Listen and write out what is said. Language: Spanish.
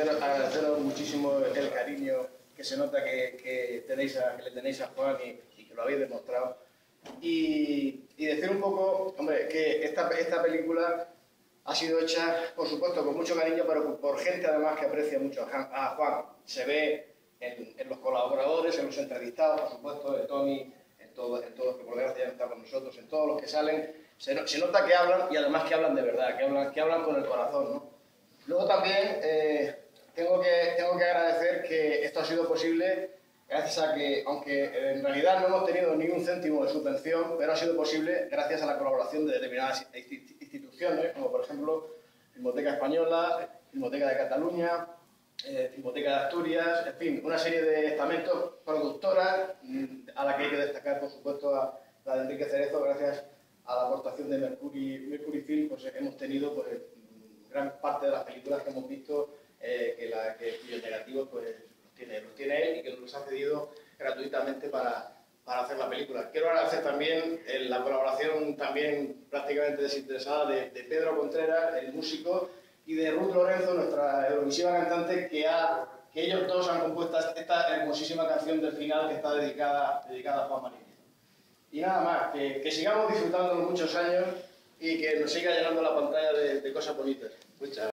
agradeceros, muchísimo el cariño que se nota que, tenéis que le tenéis a Juan y, que lo habéis demostrado. Y, decir un poco, hombre, que esta, esta película ha sido hecha, por supuesto, con mucho cariño, pero por gente además que aprecia mucho a Juan. Se ve en, los colaboradores, en los entrevistados, por supuesto, de Tony, en, todos los que por desgracia están con nosotros, en todos los que salen. Se, nota que hablan y además que hablan de verdad, que hablan, que hablan con el corazón. ¿no? Luego también eh, tengo, que, tengo que agradecer que esto ha sido posible gracias a que, aunque en realidad no hemos tenido ni un céntimo de subvención, pero ha sido posible gracias a la colaboración de determinadas instituciones, como por ejemplo Filmoteca Española, Filmoteca de Cataluña, eh, Filmoteca de Asturias, en fin, una serie de estamentos productoras mm, a la que hay que destacar, por supuesto, a la de Enrique Cerezo, gracias a la aportación de Mercury, Mercury Film, pues hemos tenido pues, gran parte de las películas que hemos visto eh, que, la, que cuyos negativos pues, los, tiene, los tiene él y que nos los ha cedido gratuitamente para, para hacer la película. Quiero agradecer también eh, la colaboración también prácticamente desinteresada de, de, Pedro Contreras, el músico, y de Ruth Lorenzo, nuestra eurovisiva cantante, que, ha, que ellos dos han compuesto esta hermosísima canción del final que está dedicada, dedicada a Juan María. Y nada más, que, que sigamos disfrutando muchos años y que nos siga llenando la pantalla de, de cosas bonitas. Muchas